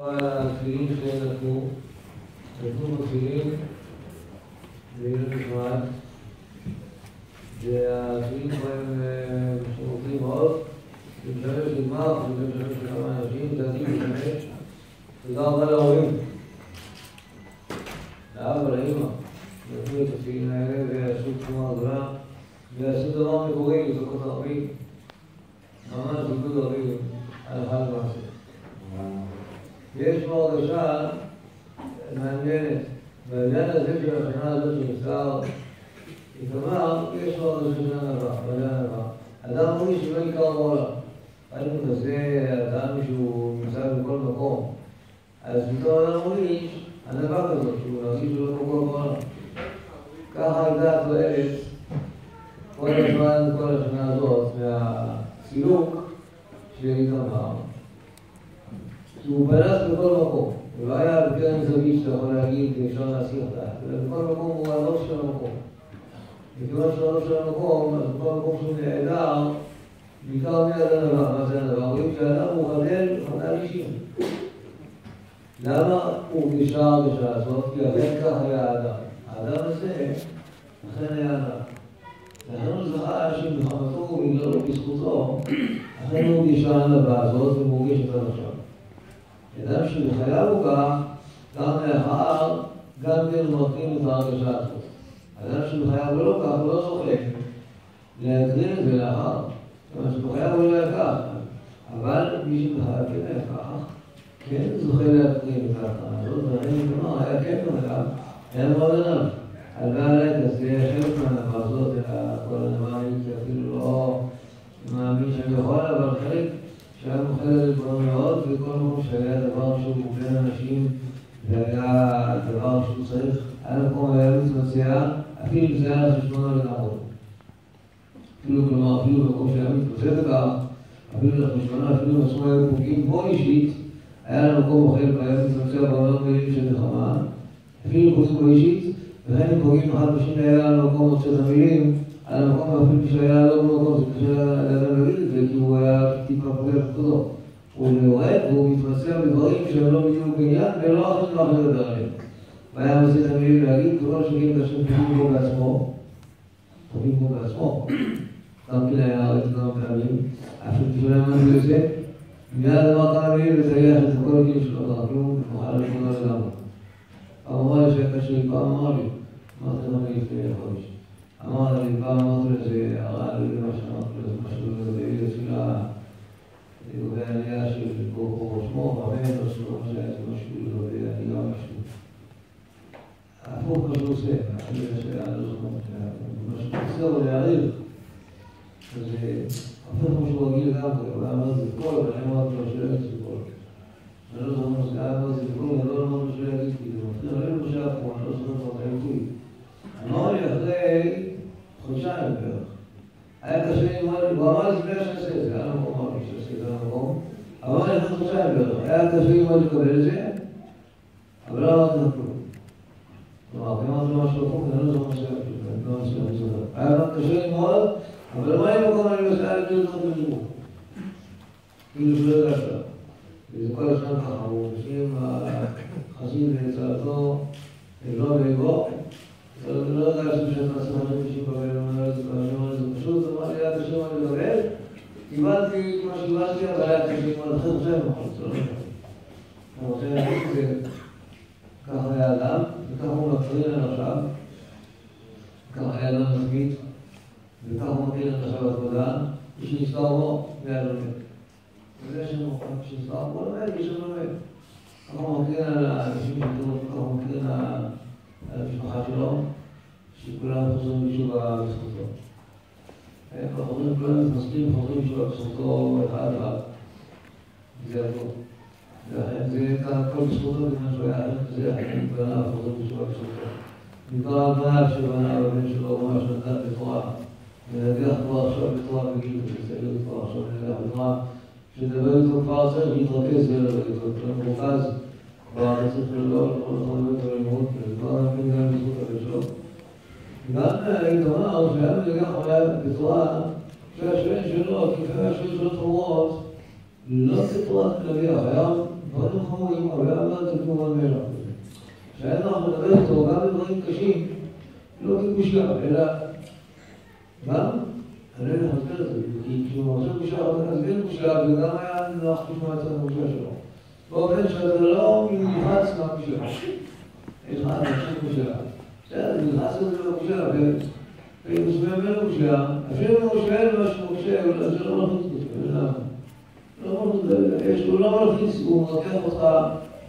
الفيلم خلال الفو يكون الفيلم بين الفوات الفيلم كان مخلوقين بعض بنشغل في دماغ بنشغل في الأمانة فيه تأثير في الحياة إذا ضل وهم لعب رهيبة يقول التفكير هذا بيسود ما أدرى بيسود الأمر بغير إذا كنت أقريب أمانة في كل أقريب على حال ما سيدي יש פה הרגשה מעניינת. בעניין הזה של השנה הזאת שנפטר איתמר, יש פה הרגשה של ענווה, בעניין ענווה. אדם מרגיש שלא יקר בעולם. ראינו כזה אדם שהוא נמצא בכל מקום. אז פתאום אדם מרגיש ענווה כזאת, שהוא מרגיש שלא מקום בעולם. ככה הייתה התועלת כל הזמן, כל השנה הזאת, מהסילוק של איתמר. שהוא פלס בכל מקום, הוא לא היה בקרן זווית שאתה יכול להגיד אפשר להסיע אותה, אלא בכל מקום הוא הלא של המקום. מכיוון הלא של המקום, אז בכל מקום שהוא נעדר, בעיקר מיד הדבר, מה זה הדבר? רואים שהאדם הוא חדל חדל אישים. למה הוא נשאר בשעה הזאת? כי אכן כך היה האדם. האדם הזה, אכן היה אדם. לכן הוא זכה שבחמתו ובגללו בזכותו, אכן הוא נשאר הענווה הזאת ומורגש את עכשיו. אדם שבחייו הוא כך, גם לאחר, גם כן מרתים את ההרגשה הזאת. אדם הוא לא כך, הוא לא זוכה להקרין את זה לאחר. אומרת שבחייו הוא לא כך, אבל מי שבחייו כן היה כך, כן זוכה להקרין את ההקרנה הזאת, ואני כלומר, היה כן במדיו, היה מאוד ענב. על בעל עת, אז זה חלק מהענבה הזאת, אלא כל ענבה הייתי אפילו לא מאמין שאני יכול, אבל חלק שהיה מוכן גדול מאוד, וכל מקום שהיה דבר שהוא בין אנשים, והיה דבר שהוא צריך, היה מקום היה מתבצע, אפילו אם זה היה על חשבונו לגמרי. אפילו כלומר, אפילו במקום שהיה מתבצע בכך, אפילו לחשבונו, אפילו אם עצמו היו פוגעים בו אישית, היה לה מקום אוכל והיה מתבצע בעולם מילים של נחמה, אפילו פוגעים בו אישית, וכן אם פוגעים אחד בשני היה לה מקום מוצא את המילים, על המקום אפילו שהיה לו במקום, זה קשה לאדם להגיד את זה, כי הוא היה טיפה פוגע בכבודו. הוא יורד והוא מתבצע בדברים שהם לא בדיוק בעניין, ולא אחרי מה אחר לדבר עליהם. והיה מוצא את המילים להגיד, כל שגיל את השם פוגעים בו בעצמו, פוגעים בו בעצמו. גם כן היה אמרתי פעם אמרתי לו איזה הערה, לא יודע מה שאמרתי לו, זה משהו לגבי תפילה, לגבי העלייה של ברוך שמו, רבן, או שלא משהו, זה משהו לגבי עלייה משהו. הפוך מה שהוא עושה, אני לא יודע, לא זוכר, מה שהוא עושה הוא להעריך. אז הפוך מה שהוא רגיל לגמרי, הוא היה אומר את זה בקול, ואני אמרתי לו שלא יגיד את זה בקול. אני לא זוכר מה שזה היה אומר את זה בקול, אני לא אמרתי לו שלא יגיד, כי זה מפריע, אני לא חושב פה, אני לא זוכר כבר את העיתוי. אמר לי אחרי חודשיים בערך. היה קשה ללמוד, הוא אמר לי לפני שאני אעשה את זה, היה לו מקום אמרתי שעושה את זה למקום. אמר לי אחרי חודשיים בערך, היה קשה ללמוד לקבל את זה, אבל לא אמרתי לו כלום. כלומר, אני אמרתי לו משהו הפוך, אני לא זוכר מה שהיה אני לא מצליח לזוכר. היה גם קשה ללמוד, אבל מה עם מקום אני עושה, היה כאילו זאת בדיבור. כאילו שלא יודע שלא. וזה כל הזמן ככה, הוא משלים החסיד לצלתו, לא באגו. אני לא יודע שאני שאתה עושה משהו אישי בגלל, אני אומר את זה, אני אומר את זה פשוט, אמר לי, היה קשה מה לדבר, קיבלתי כמו שקיבלתי, אבל היה קשה מה לדבר, זה נכון, זה לא נכון. אני רוצה להגיד את זה, ככה היה אדם, וככה הוא מקרין עד עכשיו, ככה היה אדם מסבית, וככה הוא מקרין עד עכשיו התודה, מי שנזכר בו, מיד לומד. וזה שמו, שנזכר בו לומד, מי שלומד. ככה הוא מקרין על האנשים שתראו, ככה הוא מקרין על המשפחה שלו, שכולם חוזרים בתשובה בזכותו. חוזרים, כולם מתחזקים, חוזרים בתשובה בזכותו אחד אחד. זה הכל. ולכן זה כאן הכל בזכותו, בגלל שהוא היה זה, בניו חוזרים בתשובה בזכותו. מדבר על בניו שבנה הבן שלו ממש נתן בתורה, ונגיח כבר עכשיו בתורה בגיל, ונסתכל כבר עכשיו נגיח בתורה, שדבר איתו כבר צריך להתרכז ולדבר איתו, כלומר מרוכז. כבר צריך לא לכל החלומות וללימוד, וכבר נבין גם בזכות הבן שלו. גם היית אומר שהיה מנהיגה חוויה בצורה שהשבן שלו, כפי השבן שלו תחומות, לא כתורת כלבי החייו, דברים חמורים, אבל שהיה נוח לדבר איתו גם בדברים קשים, לא כקושייה, אלא גם, אני לא להסביר את זה, כי כשהוא עושה קושייה, אז כן קושייה, וגם היה נוח לשמוע את הקושייה שלו. באופן שאתה לא נלחץ מהקושייה. יש לך אנשים קושייה. בסדר, נלחץ את זה בקושייה, ומסוים אין קושייה, אפילו אם הוא שואל משהו קושייה, זה לא מלחיץ קושייה. הוא לא מלחיץ, הוא מרקח אותך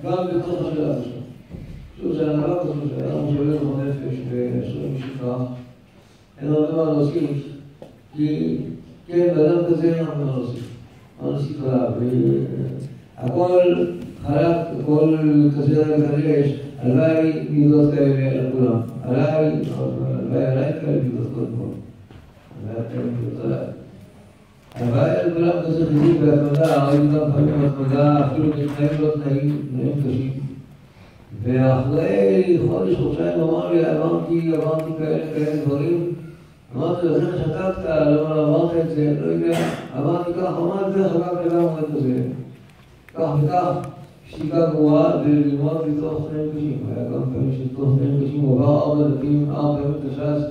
גם בתוך השאלה שלו. שוב, זה הנהגה כזו שאדם שואל לך נפש ועשרים משכח, אין הרבה מה להוסיף, כי כן, באדם כזה אין הרבה מה להוסיף. מה להוסיף עליו? הכל הלוואי מידות כאלה על כולם. הלוואי, הלוואי עליי כאלה מידות קודם כל. הלוואי כאלה מידות עליי. הלוואי על כולם כזה חיזוק והתמדה, ראינו גם פעמים התמדה, אפילו בתנאים לא תנאים, תנאים קשים. ואחרי חודש, חודשיים אמר לי, אמרתי, אמרתי כאלה, כאלה דברים. אמרתי לו, איך שתקת, למה לא אמרת את זה, לא יודע. אמרתי כך, אמרתי דרך אגב לגמרי כזה. כך וכך, שתיקה גרועה וללמוד מתוך תנאים קשים. היה גם פעמים שתוך תנאים קשים, הוא עבר ארבע דפים, ארבע פעמים את הש"ס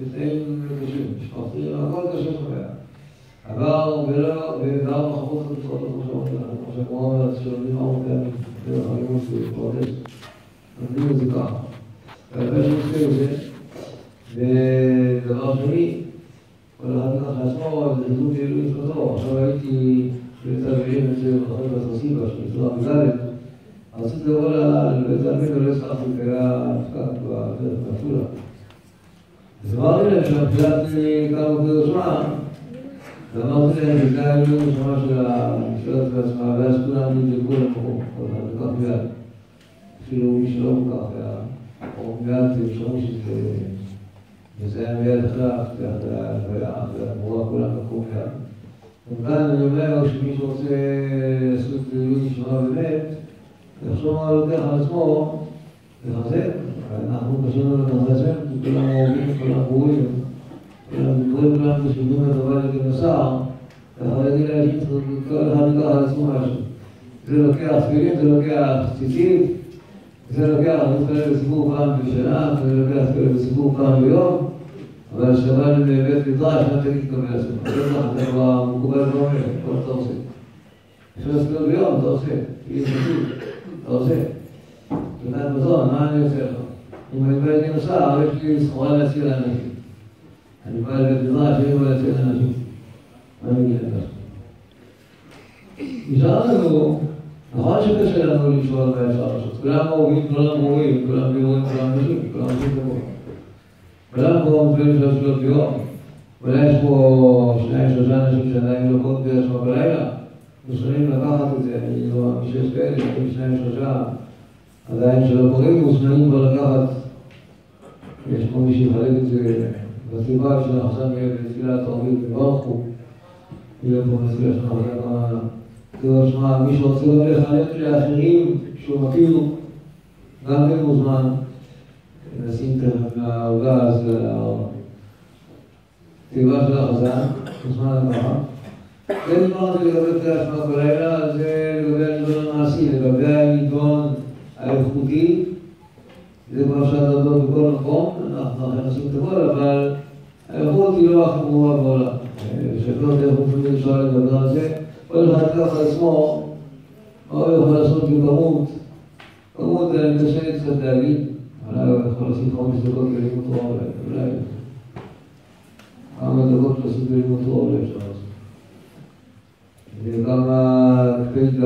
בתנאים קשים. משפחתיים, הכל קשה היה. עבר ולא, ועבר בחורות חדשות, כמו שהגמרא אומרת, שלומדים ארבע פעמים, דרך הלימוד של קודש. לומדים את זה ככה. והרבה שעושה את זה, ודבר שני, כל אחד לקח לעצמו, זה חיזוק של אלוהים שלו. עכשיו הייתי בבית האבירים אצל רחל בסרסיבה, של סדרה מגלת, רציתי לבוא לבית האבירים ולא הצלחתי, הפקק בדרך בעפולה. אז אמרתי להם שהפקק כמה פרק זמן, ואמרתי להם, זה היה היום ראשונה של הנפלט בעצמה, ואז כולם נדלקו למקום, כל אחד לקח מיד. אפילו מי שלא כך היה, או מיד שמעו שזה, וזה היה מיד אחרי והגמורה כולם לקחו מיד. וכאן אני אומר שמי שרוצה לעשות פעילות נשמע באמת, יחשוב מה לוקח על עצמו, לחזק, אנחנו לנו לחזק, כי כולם אוהבים, כולם ברורים, כולם מדברים כולם בשבילים את לגבי בשר, ואחר להגיד לאנשים, כל אחד ייקח על עצמו משהו. זה לוקח תפילין, זה לוקח ציצית, זה לוקח, מתפלל בסיפור פעם בשנה, זה לוקח בסיפור פעם ביום, אבל שבל בבית מדרש, אל תגיד קבל עצמך. זה ככה, זה כבר מקובל ואומר, כל אתה עושה. אפשר לעשות ביום, אתה עושה. אתה עושה. תודה מזון, מה אני עושה לך? אם אני בא לדין השר, יש לי סחורה להציע לאנשים. אני בא לבית מדרש, אני בא להציע לאנשים. מה אני אגיד לך? נשאר לנו נכון שקשה לנו לשאול מה אפשר לעשות. כולם אוהבים, כולם מורים, כולם בירורים, כולם נשים, כולם עושים דבר. של לא. מוכנים לקחת את זה, אני לא, שיש כאלה, יש שניים, שלושה, עדיין שלא קוראים, מוזמנים כבר לקחת. יש פה מי שיחלק את זה בסיבה של עכשיו יהיה בתפילת ערבית בברכו. יהיה פה נסיעה של חזק כאילו, שמע, מי שרוצה לחלק לאחרים שהוא מכיר, גם כן מוזמן. נשים תכף מהעוגה אז לתיבה של החזן, מוזמן לקחת. זה דיברתי לגבי קריאת שמע בלילה, זה לגבי הנידון המעשי, לגבי הנידון האיכותי, זה כבר אפשר לדבר בכל מקום, אנחנו נכנסים את הכל, אבל האיכות היא לא הכי ברורה בעולם. שכל זה איכות תמיד אפשר לדבר על זה. כל אחד לקח על עצמו, מה הוא יכול וגם הקפיד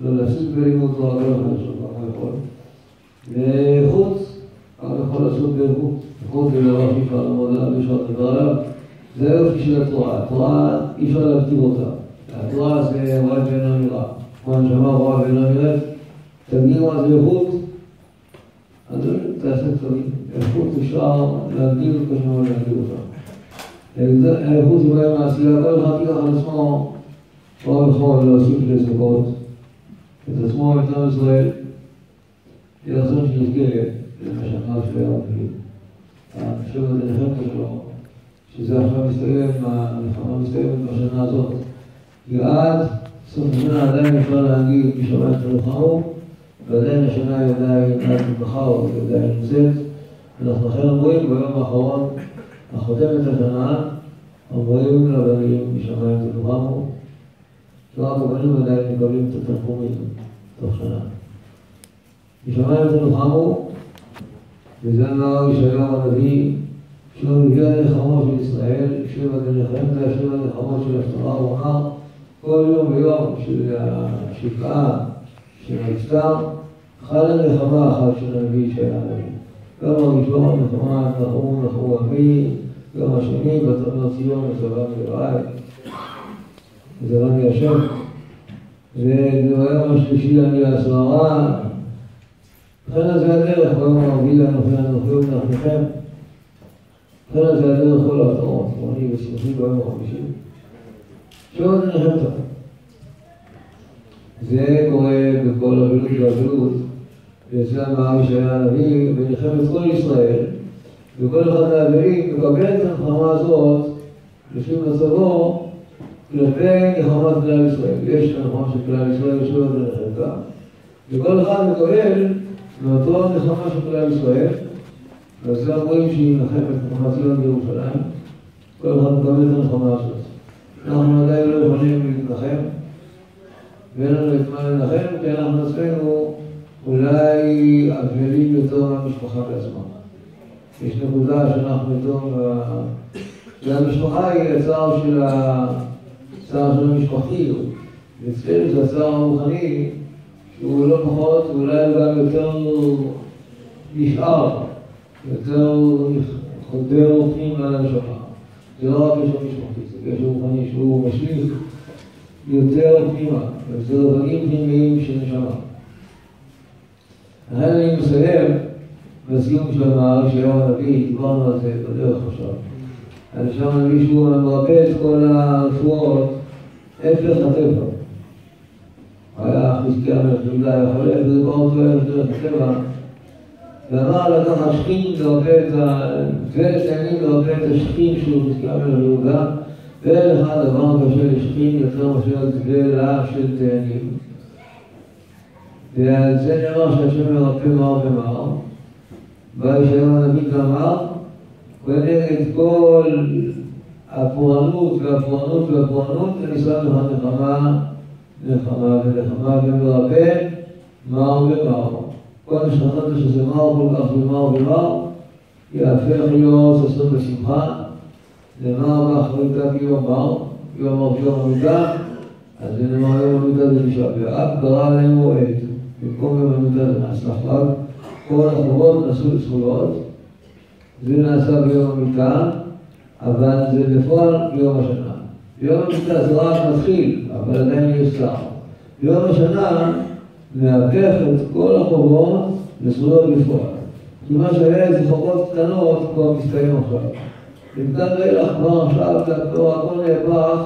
לא לעשות בלימוד תורה, לא יכול לעשות, כמה יכול. וחוץ, כמה יכול לעשות באיכות, איכות זה דבר שאי אפשר לעמוד עליו, אי אפשר לדבר עליו. זה היופי של התורה, התורה אי אפשר להגדיר אותה. התורה זה רואה ואינו נראה. כמו הנשמה רואה ואינו נראית, תגדיר מה זה איכות, אז תעשה קצרים. איכות אפשר להגדיר את כמו להגדיר אותה. האיכות היא בהם העשייה, כל אחד ייקח על עצמו, לא יכול להוסיף לזכות את עצמו, את עם ישראל, יהיה רצון שנזכה למשכנע שלו, המשך הזה נחלק שלו. שזה עכשיו מסתיים, המלחמה מסתיימת בשנה הזאת. כי עד סוף השנה עדיין אפשר להגיד מי שומע את הלוחמו, ועדיין החותמת השנה, אומרים לבנים משמיים תנוחמו, שרק הבנים עדיין מקבלים את התנחומים תוך שנה. משמיים תנוחמו, וזה אמר ישעיהו הנביא, שהוא מביא הנחמות של ישראל, שוב זה השם הנחמות של השתרה, הוא אמר כל יום ויום של השבעה של הנפטר, חלה נחמה אחת של הנביא ישעיהו הנביא. יום הראשון נחמה נחום נחום אבי, יום השני בתמר ציון וצבא מלאי, וזרמי השם, וביום השלישי אני הסברה, לכן זה הדרך, ביום הרביעי אנוכי אנוכי ומנחמכם, לכן זה הדרך כל ההפתעות, אני ושמחי ביום החמישי, שעוד טוב. זה קורה בכל הבריאות והבריאות, וזה אמר ישעיה הנביא, וניחם את כל ישראל, וכל אחד מהאבלים מקבל את הנחמה הזאת לפי מצבו כלפי נחמת כלל ישראל. יש נחמה של כלל ישראל ישוע ונחמתה, וכל אחד מקבל מאותו נחמה של כלל ישראל, ועל זה אומרים שהיא נחמת נחמת ציון בירושלים, כל אחד מקבל את הנחמה הזאת. אנחנו עדיין לא יכולים להתנחם, ואין לנו את מה לנחם, כי אנחנו עצמנו אולי אבלים יותר מהמשפחה בעצמה. יש נקודה שאנחנו יותר... והמשפחה היא הצער של הצער של המשפחתי, ואצלנו זה הצער הרוחני, שהוא לא פחות, ואולי גם יותר נשאר, יותר חודר פנימה למשפחה. זה לא רק קשר משפחתי, זה קשר רוחני שהוא משליך יותר פנימה, וזה רבנים פנימיים של נשמה. לכן אני מסיים בסיום של המערכת של הנביא, דיברנו על זה בדרך עכשיו. על שם הנביא שהוא מרפא את כל הרפואות, הפך הטבע. היה חזקיה מלך יהודה היה חולה, כבר אותו ערב דרך הטבע. ואמר לקחת שכין לרפא את ה... ותענים לרפא את השכין של חזקיה מלך יהודה, ואין לך דבר קשה לשכין יותר מאשר תגלה של תאנים. ועל זה נאמר שהשם מרפא מר ומר. ישעיהו הנביא ואמר, ונגד כל הפורענות והפורענות והפורענות, אני שם לך נחמה, נחמה ונחמה ומרפא, מר ומר. כל שחשבת שזה מר כל כך ומר ומר, יהפך להיות ששון בשמחה, נאמר באחריתה ביום מר, יום מר שיום המיטה, אז זה נאמר יום המיטה זה נשאר, ואף קרא להם מועד, במקום יום חג, כל החובות נעשו לזכויות, זה נעשה ביום המיטה, אבל זה בפועל ביום השנה. ביום המיטה זה רק מתחיל, אבל עדיין יש שר. ביום השנה מהפך את כל החובות לזכויות בפועל. כי מה שהיה איזה חובות קטנות כבר מסתיים עכשיו. ומכאן ואילך כבר עכשיו כבר הכל נהפך,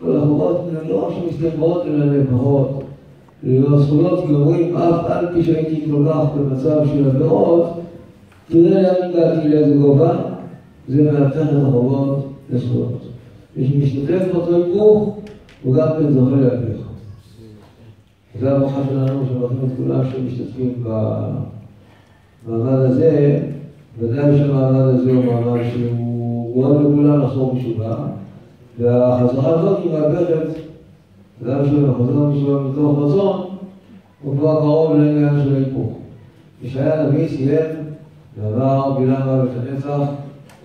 כל החובות לא רק שמסתיימות אלא נהפכות. הזכויות כי אומרים אף על פי שהייתי כל כך במצב של עבירות, תראה לאן הגעתי לאיזה גובה, זה מהפך את החובות לזכויות. מי שמשתתף באותו היפוך, הוא גם כן זוכה להפך. זו הברכה שלנו, שמברכים את כולם שמשתתפים במעמד הזה, ודאי שהמעמד הזה הוא מעמד שהוא גורם לכולם לחזור בתשובה, והחזרה הזאת היא מהפכת, אדם שחוזר בתשובה מתוך רצון, הוא כבר קרוב לעניין של ההיפוך. ישעיה הנביא סיים ואמר בילה מוות הנצח,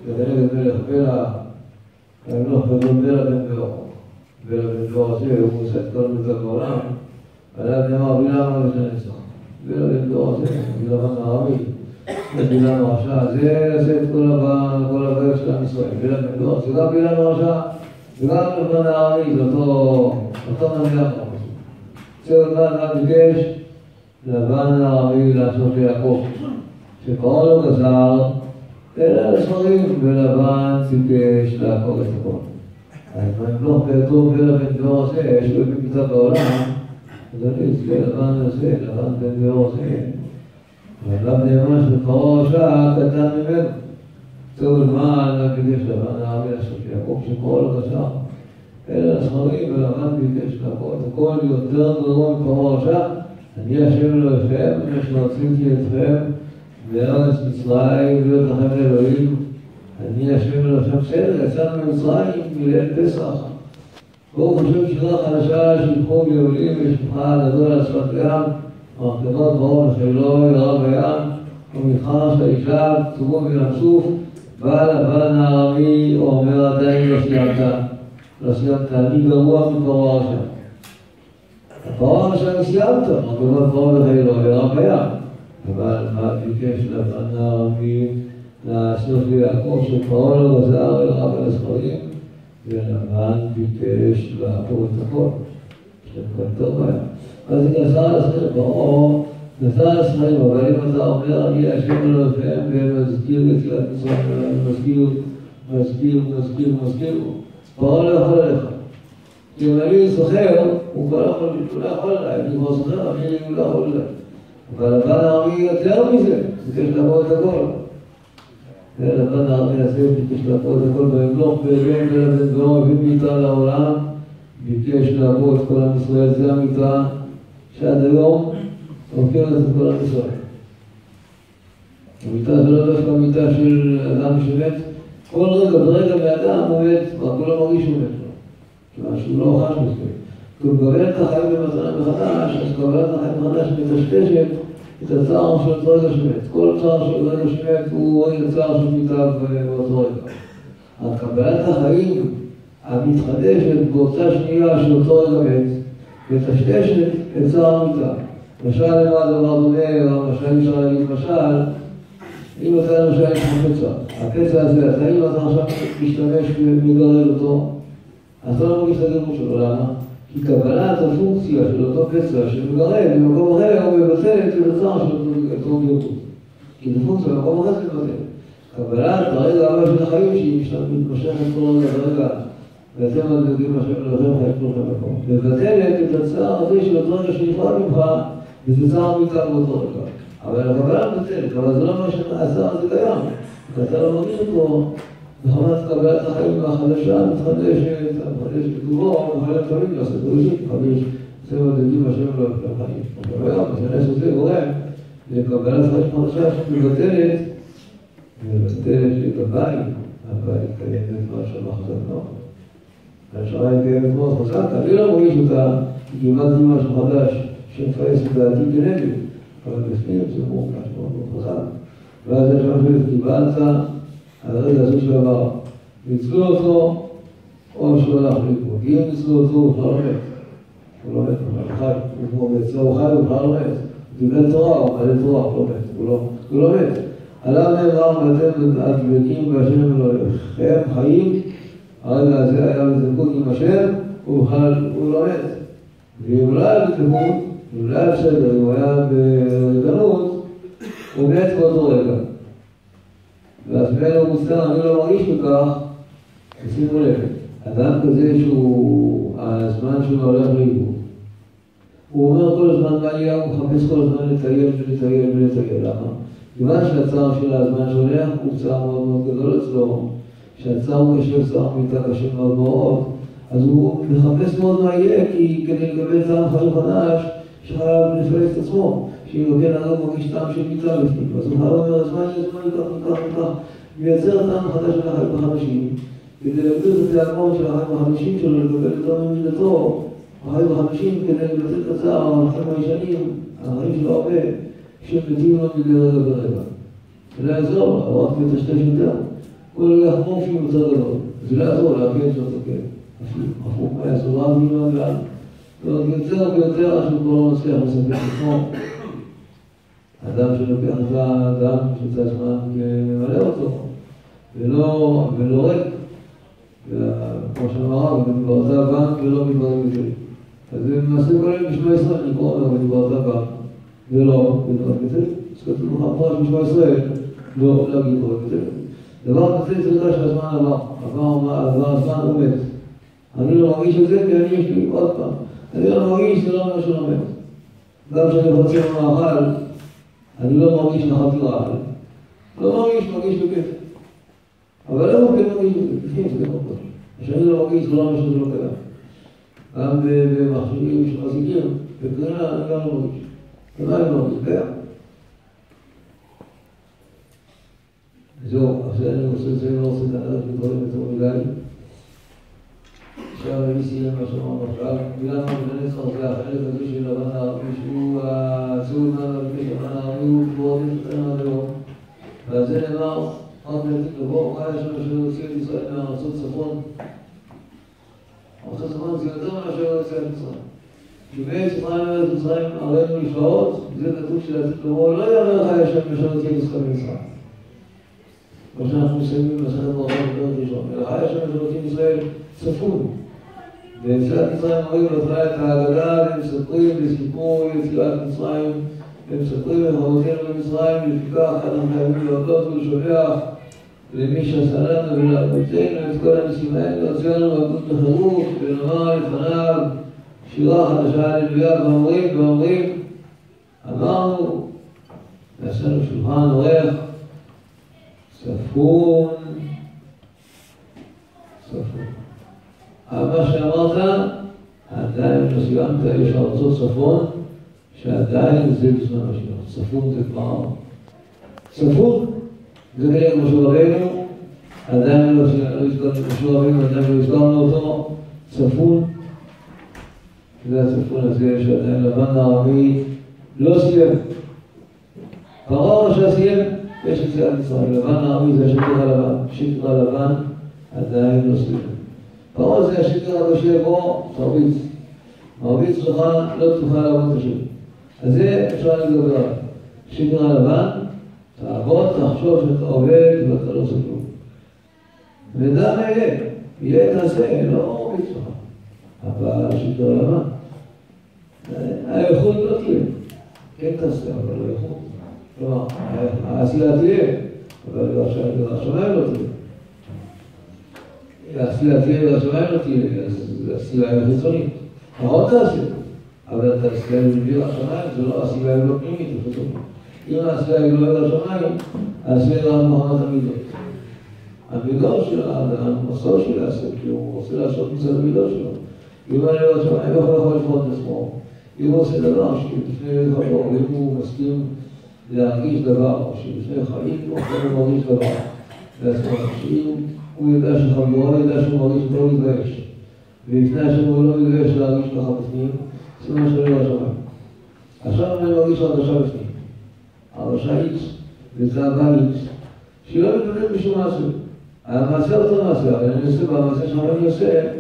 ודלג את מלך בלע, וימלוך בגון בלע בן דור. בלע בן דור הזה, הוא עושה את כל המצב בעולם, ועליו נאמר בילה מוות הנצח. בלע בן דור הזה, בלבן הערבי, בלע מרשע, זה יעשה את כל הבעיות של עם ישראל. בלע בן דור, זה גם בילה מרשע, וגם בלבן הערבי, זה אותו מנהל. צר לבן רק ביקש לבן הערבי לעשות ליעקב. שפרעה לא גזר, אלא לספרים, ולבן ביקש לעקוב את הכל. אז לא כתוב בן בן דור הזה, יש לו נמצא בעולם, אז אני אצלי לבן הזה, לבן בן דור הזה. ועליו נאמר שפרעה רשע קטן ממנו. צאו למען ביקש לבן לעשות ליעקב, שפרעה לא גזר. אלא הספרים ולבן ביקש את הכל יותר גרוע מפרעה רשע, אני השם אלוהיכם, שרציתי אתכם מארץ מצרים להיות לכם לאלוהים. אני השם אלוהיכם, בסדר, יצאנו ממצרים מליל פסח. ברוך השם שירה חדשה, שיבחו גאולים ושפחה לדור על שפת ים, מרכבות ברום וחילו ירב הים, ומבחר של האישה, כתובו מן הסוף, בעל הבן הארמי, אומר עדיין לא סיימת, לא סיימת, אני גרוע מפרעה עכשיו. פרעה עכשיו סיימת, מרכבות ברום וחילו ירב הים. אבל מה ביקש לבן הארמי לעשות ליעקב שפרעה לא גזר אל רב אל הספרים ולבן ביקש לעבור גזר לספרים, אבל אם אתה אומר אני השם אלוהיכם ומזכיר יציאת מצרים, מזכיר, מזכיר, מזכיר, מזכיר, פרעה לא יכול אליך. כי אם אני זוכר, הוא כבר לא יכול אליי, אני כבר זוכר, אני לא יכול אליי. אבל לבן הערבי יותר מזה, ביקש לעבור את הכל. לבן הערבי הזה ביקש לעבור את הכל וימלוך בעליון ולבן דור הביא מיטה לעולם, ביקש לעבור את כל עם ישראל, זה המיטה שעד היום עוקרת את כל עם ישראל. המיטה זה לא דווקא מיטה של אדם שמת, כל רגע ברגע מאדם הוא מת, רק הוא לא מרגיש שהוא מת לו, כיוון שהוא לא חש מספיק. כי הוא מקבל את החיים במתנה מחדש, אז קבלת החיים מחדש מטשטשת את הצער של אותו רגע שמת. כל צער של רגע שמת הוא רגע צער של מיטב באותו רגע. הקבלת החיים המתחדשת באותה שנייה של אותו רגע מת, מטשטשת את צער המיטה. משל למה הדבר דומה, או משל אפשר להגיד משל, אם אתה למשל יש לך פצע, הפצע הזה, אתה אם אתה עכשיו משתמש ומגרד אותו, אז אתה לא מרגיש את הגירוש שלו, למה? כי קבלת הפונקציה של אותו פצע שמגרד במקום אחר הוא מבטל את התוצר של אותו גירוש. כי זו פונקציה במקום אחר שמבטל. קבלת הרגע הבא של החיים שהיא מתמשכת כל רגע ברגע ואתם עוד יודעים מה שאתם לכם חיים כולכם מקום. מבטלת את הצער הזה של אותו רגע שנפרד ממך צער מכאן באותו רגע. אבל הקבלה מבטלת, אבל זה לא מה שהצער הזה קיים. אתה לא מרגיש אותו מחמת קבלת החיים החדשה מתחדשת, המחדשת בטובו, מחדשת תמיד לעשות בראשית, חמיש, זה מדדים השם לא לחיים. אבל היום, השנס הזה גורם לקבלת חיים חדשה שמבטלת, מבטלת את הבית, הבית קיימת מה שמחזק נוח. השעה היא קיימת מאוד חזק, אני לא מרגיש אותה, כי קיבלתי משהו חדש שמפייס את דעתי כנגד, אבל בפנים זה מורגש מאוד חזק. ואז יש משהו שקיבלת, על הרגע הזה של עבר. ניצלו אותו, או שהוא לקרוא. כי אם ניצלו אותו, הוא לא מת. הוא לא מת, הוא חי, הוא כמו ביצה, הוא חי, הוא לא מת. הוא קיבל תורה, הוא מלא תורה, הוא לא מת, הוא לא מת. עליו נאמר, ואתם הדבקים בהשם אלוהיכם חיים, הרגע הזה היה בדבקות עם השם, הוא בכלל, לא מת. ואם לא היה בדבקות, היה בסדר, הוא היה ברגנות, הוא מת באותו רגע. ואז הוא מוסתר, אני לא מרגיש בכך, שימו לב, אדם כזה שהוא, הזמן שלו הולך לאיבוד. הוא אומר כל הזמן מה יהיה, הוא מחפש כל הזמן לטייל ולטייל ולטייל. למה? כיוון שהצער של הזמן שהולך הוא צער מאוד מאוד גדול אצלו, שהצער הוא קשה, צער מיטה קשה מאוד מאוד, אז הוא מחפש מאוד מה יהיה, כי כדי לקבל טעם חיים חדש, שחייב לפלס את עצמו. שאם לוקח אדם מרגיש טעם של מיטה בפנים, אז הוא אומר, אז מה יהיה, זמן ייקח, ייקח, ייקח, מייצר טעם חדש של החיים החדשים, כדי להגביר את התיאבון של החיים החדשים שלו, לקבל יותר ממידתו, החיים החדשים, כדי לבטל את הצער, החיים הישנים, החיים שלו הרבה, שמתים לו מדי רגע לא לך, הוא רק מטשטש יותר. כל רגע מורפים יותר גדול. זה לא יעזור להבין שאתה כן. הפוך, מה יעזור? רק מיליון ועד. יותר ויותר עד כבר לא מצליח לספק את עצמו. אדם שלוקח את האדם שצריך זמן למלא אותו, ולא, ריק. כמו שאמר הרב, בדברתה בנק ולא בדברים גדולים. אז זה למעשה כולל בשמע ישראל, לקרוא אומר בדברתה בנק ולא בדברים גדולים. אז כתוב לך מפורש בשמע ישראל, לא להגיד דברים גדולים. דבר כזה זה יודע שהזמן עבר, עבר הזמן הוא מת. אני לא מרגיש את זה כי אני יש לי עוד פעם. אני לא מרגיש, זה לא אומר שהוא מת. גם כשאני רוצה מאכל, אני לא מרגיש נחת רעל. לא מרגיש, מרגיש בכיף. אבל לא מרגיש בכיף, זה לא טוב. כשאני לא מרגיש, זה לא אומר שזה לא קיים. גם במכשירים שמחזיקים, בקרינה אני גם לא מרגיש. ומה אני לא יודע? זהו, עכשיו אני רוצה לציין, לא רוצה לדעת בדברים יותר מדי. עכשיו אני סיים שאמרנו עכשיו, בגלל מנצח זה החלק הזה של לבן הערבי, שהוא הציון הערבי, לבן הערבי הוא מאוד יותר מהיום. ועל זה נאמר, עוד מעטים לבוא, מה יש לנו שהוציא את ישראל מארצות צפון? ארצות צפון זה יותר מאשר יוצא את מצרים. כי בעץ מצרים וארץ מצרים עלינו נפלאות, זה כתוב שלעתיד לבוא, לא יאמר לך השם אשר יוציא את ישראל ממצרים. כמו שאנחנו מסיימים במסכת ברכות בפרק ראשון, אלא חי השם אשר יוציא ישראל צפון. ויציאת מצרים אומרים לתחילה את ההגדה, והם מספרים בסיפור יציאת מצרים, והם מספרים לחברותינו במצרים, לפיכך אנחנו חייבים להודות ולשבח למי שעשה לנו ולאבותינו את כל הניסים האלה, והוציאנו מעבוד בחירות, ונאמר לפניו שירה חדשה הללויה, ואומרים ואומרים, אמרנו, ועשינו שולחן עורך, צפון, צפון. אבל מה שאמרת, עדיין לא סיימת, יש ארצות צפון, שעדיין זה בזמן השיר. צפון זה כבר... צפון, זה משה רבינו, עדיין לא את משה רבינו, עדיין לא הזכרנו אותו, צפון, זה הצפון הזה שעדיין לבן הערבי לא סיים. פרעה ראשה סיים, יש את זה על ישראל, לבן הערבי זה השקר הלבן, שקר הלבן עדיין לא סיים. פרעה זה השקר הקשה בו, תרביץ. מרביץ שלך לא תוכל לעבוד השם. אז זה אפשר לדבר עליו. שקר הלבן, תעבוד, תחשוב שאתה עובד ואתה לא עושה כלום. ודע מה יהיה, יהיה תעשה, לא מרביץ לך. אבל שקר הלבן. האיכות לא תהיה. כן תעשה, אבל לא איכות. כלומר, העשייה תהיה, אבל השמיים לא תהיה. לא אז העשייה היא חיצונית. מאוד תעשה, אבל את היא מביא לשמיים, זה לא היא לא פנימית, זה חיצונית. אם היא לא השמיים, העשייה היא רק מוכנת המידות. המידות של האדם, המסור של העשייה, כי הוא רוצה לעשות מצד המידות שלו. אם אני לא השמיים, הוא יכול לפחות את עצמו. אם הוא עושה דבר שלפני חברו, אם הוא מסכים להרגיש דבר, שלפני חיים הוא יכול להרגיש דבר לעצמו, שאם הוא יודע שחברו ידע שהוא מרגיש לא מתבייש, ולפני השם הוא לא מתבייש להרגיש ככה בפנים, סימן שלא יהיה השמיים. עכשיו אני מרגיש הרגשה בפנים. הרגשה איקס, וזה הבית, שהיא לא מתמודדת בשום מעשה. המעשה אותו מעשה, אבל אני עושה במעשה שאני עושה,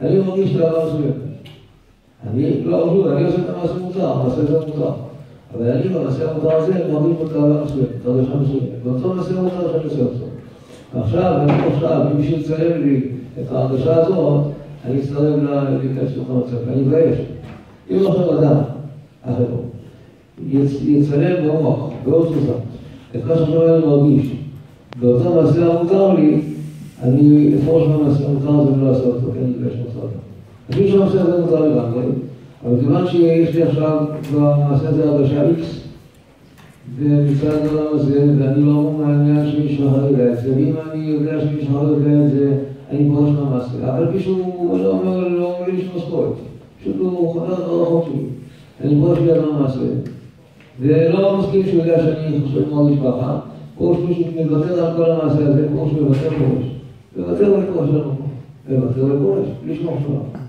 אני מרגיש דבר מסוים. אני לא ארזו, אני עושה את המעשה מותר, המעשה זה מותר. אבל אני במעשה המותר הזה, אני מרגיש מותר מסוים, את הרגשה מסוימת. ואותו מעשה מותר שאני עושה אותו. עכשיו, אני עכשיו, אם מישהו יצלם לי את ההרגשה הזאת, אני אצטרף להיכנס לתוך המצב, ואני מבייש. אם עכשיו אדם אחר יצלם במוח, בעוד תקופה, את מה שעכשיו אני מרגיש, באותו מעשה המותר לי, אני אפרוש מהמעשה המותר הזה ולא אעשה אותו, כי אני מתבייש מותר אותו. אפילו שהנושא הזה מותר לגמרי, אבל כיוון שיש לי עכשיו במעשה הזה הרגשה איקס, ומצד הזה, ואני לא מעוניין שמישהו יודע את זה, ואם אני יודע שמישהו יודע את זה, אני פורש מהמעשה. אבל מישהו לא אומר, לא אומר לי משכורת, פשוט הוא חבר רחוק שלי. אני פורש ליד מהמעשה, ולא מסכים שהוא יודע שאני חושב מרגיש ככה, או שמישהו מוותר על כל המעשה הזה, שהוא מוותר פורש. מוותר ופורש. מוותר ופורש, בלי שום מחשבה.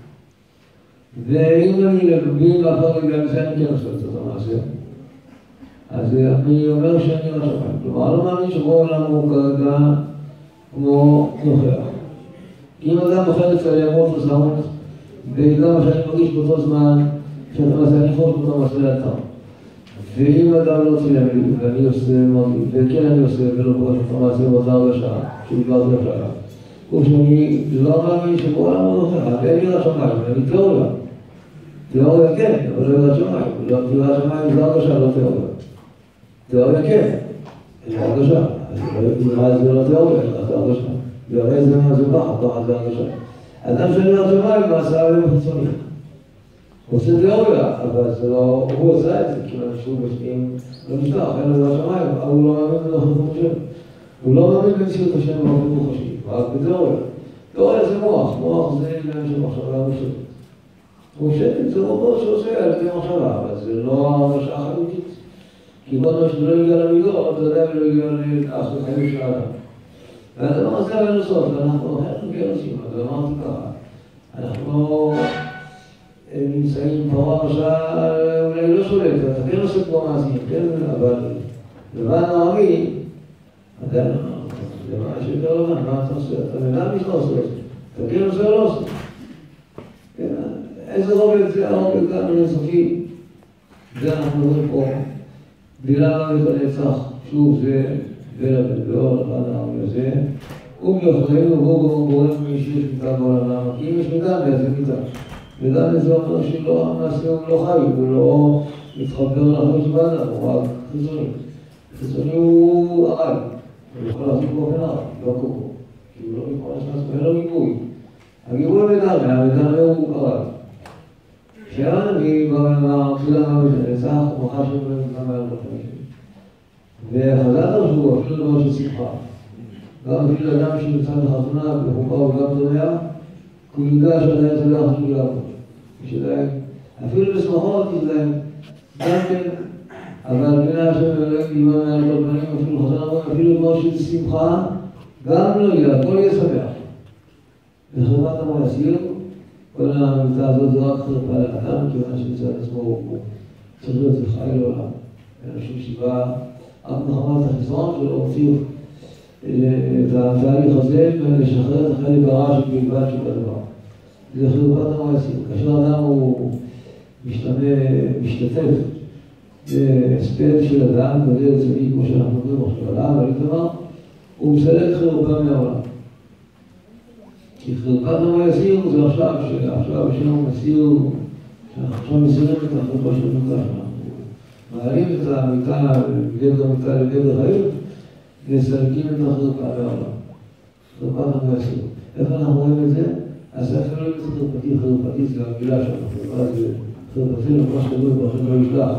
ואם אני מבין לאחר רגע זה, אני כן עושה את המעשה. אז אני אומר שאני לא שמיים. כלומר, לא מאמין שכל העולם הוא כרגע כמו נוכח. אם אדם בוחר לצלם עוד חסרות, וגם שאני מרגיש באותו זמן, שאני מעשה, אני יכול באותו מעשה לאתר. ואם אדם לא צילם לי, ואני עושה, וכן אני עושה, ולא פוגש אותו מעשה באותה הרגשה, שדיברתי עכשיו, הוא שאני לא מאמין שכל העולם הוא נוכח, אין לי יראת שמיים, אני תיאוריה. תיאוריה כן, אבל לא יראת שמיים. יראת שמיים זה הרגשה, לא תיאוריה. תיאוריה כן, זה הרגשה. אז זה לא תיאוריה, זה הרגשה. והרי זה מה פחד, פחד זה הרגשה. אדם שאין לו שמיים מעשה עליהם חיצוני. הוא עושה תיאוריה, אבל זה לא, הוא עושה את זה, כיוון שהוא בפנים לא נפתח, אין לו שמיים, הוא לא מאמין בנוכחות השם. הוא לא מאמין במציאות השם באופן מוחשי, רק בתיאוריה. תיאוריה זה מוח, מוח זה עניין של מחשבה מושלמת. מושלמת זה רובו שעושה על ידי מחשבה, אבל זה לא הרגשה החלוטית. כי כל מה שזה לא הגיע למידות, אתה יודע ולא הגיע לאח לחיים של האדם. והדבר הזה היה לסוף, ואנחנו כן עושים, אז אמרתי ככה, אנחנו נמצאים פה עכשיו, אולי לא שולט, אתה כן עושה כמו מעשים, כן, אבל לבן הערבי, עדיין לא, זה מה שיותר לבן, מה אתה עושה? אתה מבין מי שאתה עושה את זה, או לא זה? זה הנצח, שוב זה הבן דור, אחד הערבי הזה, ומיוחדנו בו גורם מי שיש מיטה בעולם, אם יש מיטה, אז זה מיטה. וגם זה אומר שלא, המעשה הוא לא חי, הוא לא מתחבר לחיים של האדם, הוא רק חיצוני. חיצוני הוא הרג, הוא יכול להחזיק באופן הרג, לא קוקו, כי הוא לא מתפרש מעצמו, אין לו גיבוי. הגיבוי לגמרי, המגמרי הוא הרג. אמרו שנצח, הוא מחש שבו גם היה בחיים שלי. וחזרת שהוא אפילו דבר של שמחה. גם בשביל אדם שנמצא בחתונה, בחופה וגם תולע, כי הוא יודע שעדיין לא יכול לעבוד. שלהם, אפילו בשמחות יש להם גם כן, אבל בין השם ואלוהים דימה מעל כל פנים, אפילו חזר אמרו, אפילו כמו של שמחה, גם לא יהיה, הכל יהיה שמח. וחברת המועסיר, כל המבטא הזאת זה רק חרפה לאדם, כיוון שמצד עצמו הוא צריך להיות זה חי לעולם. אין שום סיבה, רק מחמת החיסרון שלו הוציאו את התהליך הזה ולשחרר את החלק הרע שבלבד שבדבר. זה חלוקת המועסים. כאשר אדם הוא משתנה, משתתף בהספד של אדם, כזה צדיק כמו שאנחנו אומרים עכשיו עליו, אבל הוא מסלק חלוקה מהעולם. כי חלוקת המועסים זה עכשיו, שעכשיו יש לנו מסיר, שאנחנו עכשיו מסירים את החלוקה של המיטה שלנו. מעלים את המיטה, גדר המיטה לגדר העיר, וסלקים את החלוקה מהעולם. חלוקת המועסים. איפה אנחנו רואים את זה? אז זה אפילו לא צריך חרפתי, חרפתי זה המילה שאנחנו אומרים, זה חרפתנו, מה שכתוב ברחם לא ישלח.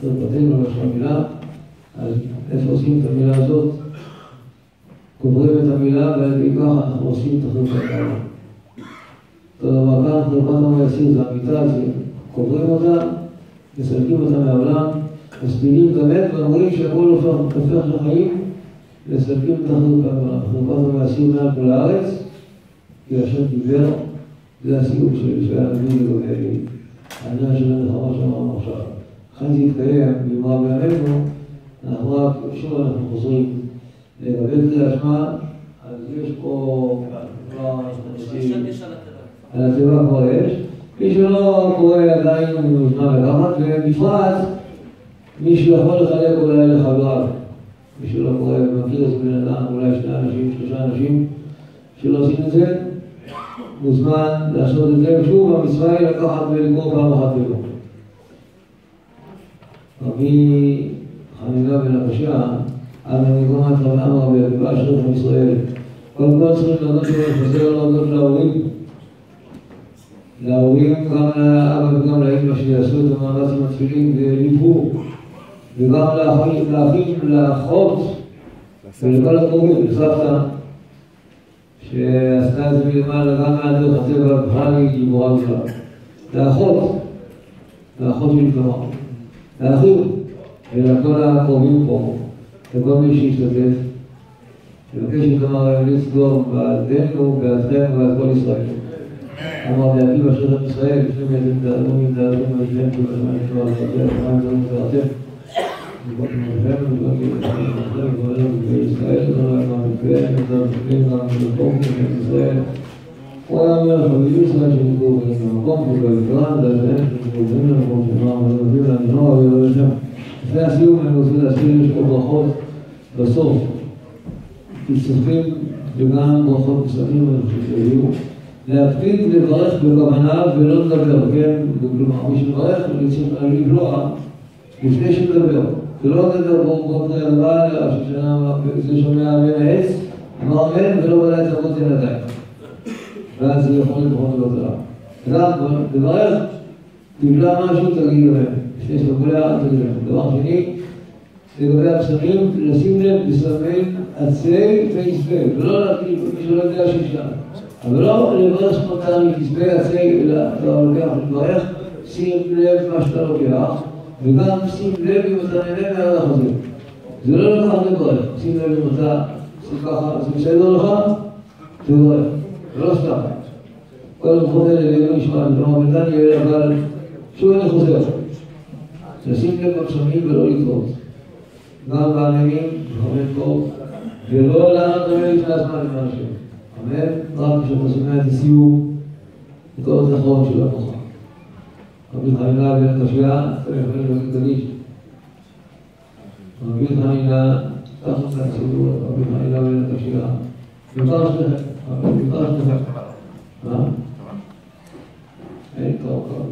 חרפתנו לא יש המילה, אז איפה עושים את המילה הזאת? קוברים את המילה ועל ידי ככה אנחנו עושים את החרפת העולם. אותו דבר כאן, חרפת המייסיר זה המיטה, זה קוברים אותה, מסלקים אותה מהעולם, מספידים את המת ואומרים שהכל הופך לחיים, מסלקים את החרפת העולם. חרפת המייסיר מעל כל הארץ, כי השם דיבר, זה הסיום שלי, שהיה נביא לגבי העניין של המלחמה שאמרנו עכשיו. לכן זה יתקיים במראה בימינו, אנחנו רק, שוב אנחנו חוזרים לגבי כלי אשמה, אז יש פה על התיבה כבר יש. מי שלא קורא עדיין הוא מוזמן לקחת, ובפרט מי שיכול לחלק אולי לחבריו. מי שלא קורא ומכיר איזה בן אדם, אולי שני אנשים, שלושה אנשים שלא עושים את זה, מוזמן לעשות את זה, ושוב המצווה היא לקחת ולגמור פעם אחת ביום. רבי חנינה בן הקשה, על מנגומת רבי אמר רבי אשר עם ישראל. קודם כל צריכים להודות ולחזר להודות להורים. להורים, גם לאבא וגם לאמא שיעשו את המאמץ עם התפילין וליוו, וגם לאחים, לאחות ולכל הקרובים, לסבתא. שעשתה את זה מלמעלה גם מהדרך הטבע, בכלל היא גיבורה גדולה. לאחות, לאחות שלי כלומר, לאחים ולכל הקרובים פה, לכל מי שהשתתף, לבקש את אמר לסגור בעדנו, בעדכם ובעד כל ישראל. אמר להקים אשר את ישראל, לפני מי אתם תעלו מדעתכם ולפני כולכם לשמוע על זה, ומה אם תעלו מדעתכם. וכל מלכם וכל מלכם וכל בישראל, וכל המלכם וכל המלכם ישראל. הוא היה אומר בסוף. מצטרפים וגם ברכות מסתכלים, אני חושב שהיו. להקפיד לברך בכוונה ולא לדבר, כן? כלומר, מי שמברך, אני צריך לבלוע לפני שמדבר. ולא לדבר בו בו רבה, זה שומע בין העץ, אמר אמן ולא בלע את אבות ילדיי. ואז זה יכול לבחור לא טובה. גם לברך, תבלע משהו, תגיד אמן. לפני שאתה בולע, תגיד אמן. דבר שני, לגבי הבשרים, לשים לב לסמן עצי ויסבל, ולא להגיד, מי שלא יודע שישלם. אבל לא לברך ספונטני, תסבל עצי, אלא אתה לוקח לברך, שים לב מה שאתה לוקח. וגם שים לב אם אתה נהנה מהלך הזה. זה לא לקח הרבה כוח, שים לב אם אתה עושה ככה, זה בסדר לך? זה לא, זה לא סתם. כל המקומות האלה לא נשמע, זה לא דניאל, אבל שוב אני חוזר. לשים לב בגשמים ולא לטעות. גם מאמינים, לומד טוב, ולא לענות לנו לפני הזמן למשהו. אמן? רק כשאתה שומע את הסיום, וכל עוד נכון של הכוחה. רבי חנינה בן תשווה, ולכן רבי קדיש. רבי חנינה, תחת הציבור, רבי חנינה בן תשווה. מותר שתכף, מותר שתכף. מה? אין טוב, טוב.